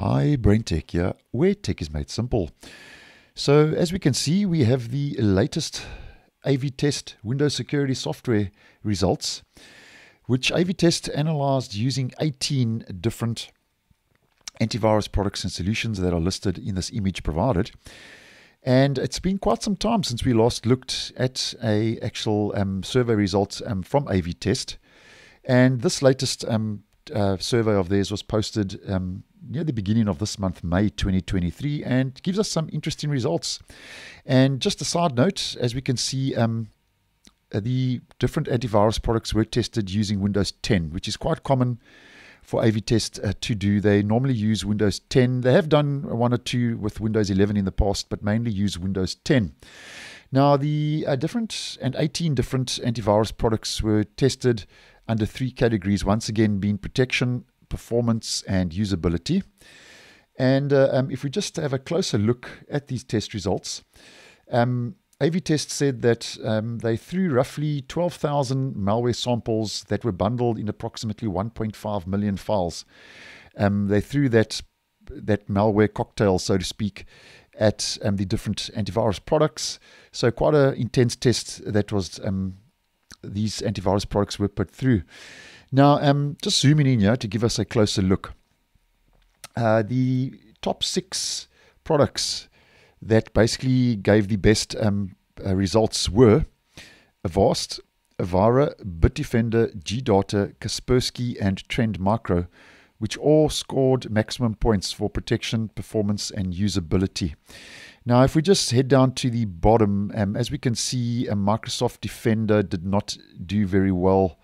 Hi, BrenTech here, where tech is made simple. So, as we can see, we have the latest AV Test Windows Security software results, which AV Test analyzed using 18 different antivirus products and solutions that are listed in this image provided. And it's been quite some time since we last looked at a actual um, survey results um, from AV Test. And this latest um, uh, survey of theirs was posted um, near the beginning of this month, May 2023, and gives us some interesting results. And just a side note, as we can see, um, uh, the different antivirus products were tested using Windows 10, which is quite common for AV Test uh, to do. They normally use Windows 10. They have done one or two with Windows 11 in the past, but mainly use Windows 10. Now, the uh, different and 18 different antivirus products were tested under three categories, once again being protection, performance, and usability. And uh, um, if we just have a closer look at these test results, um, AV Test said that um, they threw roughly 12,000 malware samples that were bundled in approximately 1.5 million files. Um, they threw that that malware cocktail, so to speak, at um, the different antivirus products. So quite an intense test that was um, these antivirus products were put through. Now, um, just zooming in here to give us a closer look. Uh, the top six products that basically gave the best um, uh, results were Avast, Avira, Bitdefender, GData, Kaspersky, and Trend Micro, which all scored maximum points for protection, performance, and usability. Now, if we just head down to the bottom, um, as we can see, um, Microsoft Defender did not do very well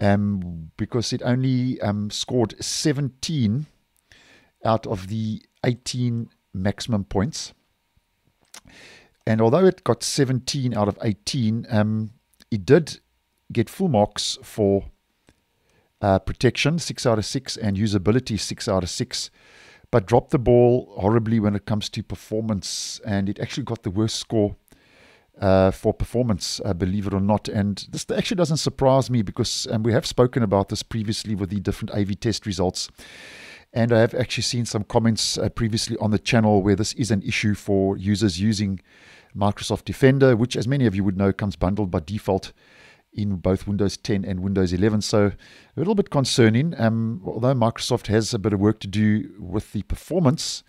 um, because it only um, scored 17 out of the 18 maximum points. And although it got 17 out of 18, um, it did get full marks for uh, protection, 6 out of 6, and usability, 6 out of 6 but dropped the ball horribly when it comes to performance. And it actually got the worst score uh, for performance, uh, believe it or not. And this actually doesn't surprise me because um, we have spoken about this previously with the different AV test results. And I have actually seen some comments uh, previously on the channel where this is an issue for users using Microsoft Defender, which, as many of you would know, comes bundled by default in both Windows 10 and Windows 11. So a little bit concerning. Um, although Microsoft has a bit of work to do with the performance,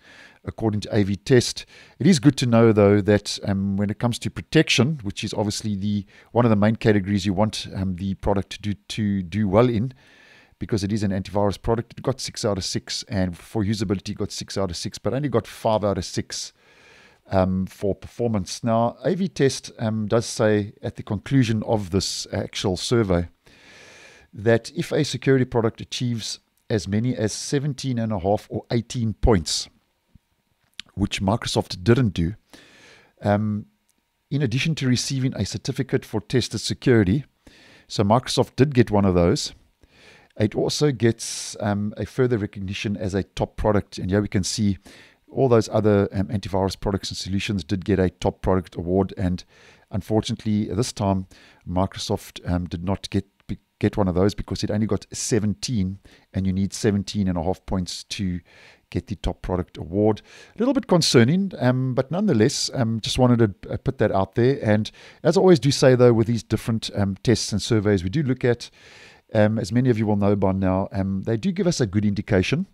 according to AV Test, it is good to know though that um, when it comes to protection, which is obviously the one of the main categories you want um, the product to do to do well in. Because it is an antivirus product, it got six out of six, and for usability, it got six out of six, but only got five out of six um, for performance. Now, AV Test um, does say at the conclusion of this actual survey that if a security product achieves as many as 17 and a half or 18 points, which Microsoft didn't do, um, in addition to receiving a certificate for tested security, so Microsoft did get one of those. It also gets um, a further recognition as a top product. And here we can see all those other um, antivirus products and solutions did get a top product award. And unfortunately, this time, Microsoft um, did not get get one of those because it only got 17 and you need 17 and a half points to get the top product award. A little bit concerning, um, but nonetheless, um, just wanted to uh, put that out there. And as I always do say, though, with these different um, tests and surveys, we do look at um, as many of you will know by now, um, they do give us a good indication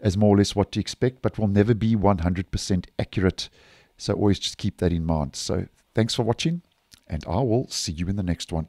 as more or less what to expect, but will never be 100% accurate. So always just keep that in mind. So thanks for watching, and I will see you in the next one.